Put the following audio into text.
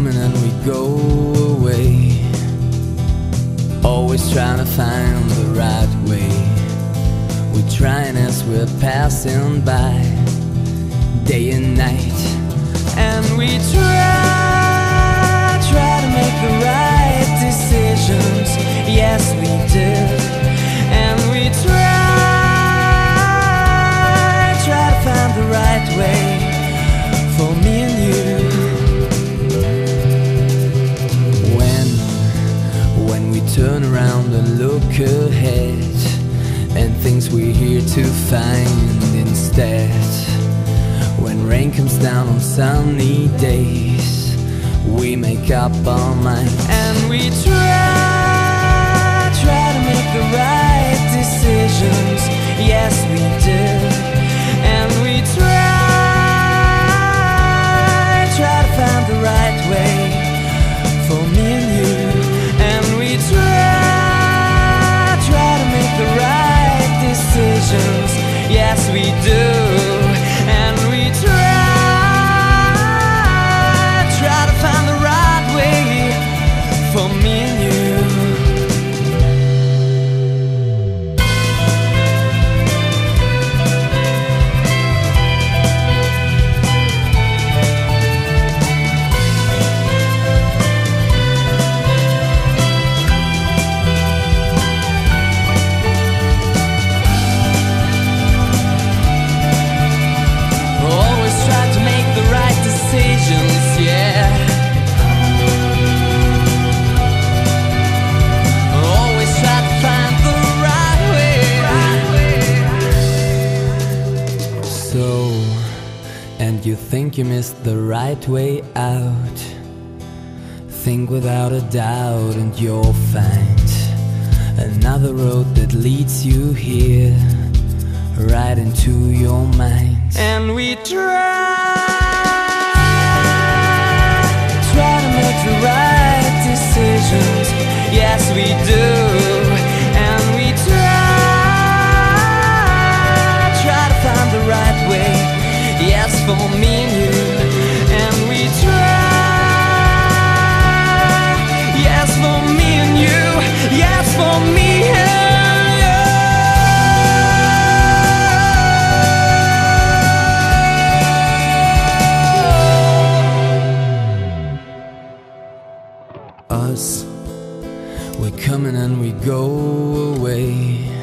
come and then we go away. Always trying to find the right way. We're trying as we're passing by, day and night. And we try, try to make the right decisions. Yes, we did. And we try, try to find the right way. Turn around and look ahead, and things we're here to find instead. When rain comes down on sunny days, we make up our mind and we try, try to make the right So, and you think you missed the right way out? Think without a doubt, and you'll find another road that leads you here right into your mind. And we try, Yes, for me and you. And we try, yes, for me and you. Yes, for me and you. us. We're coming and we go away.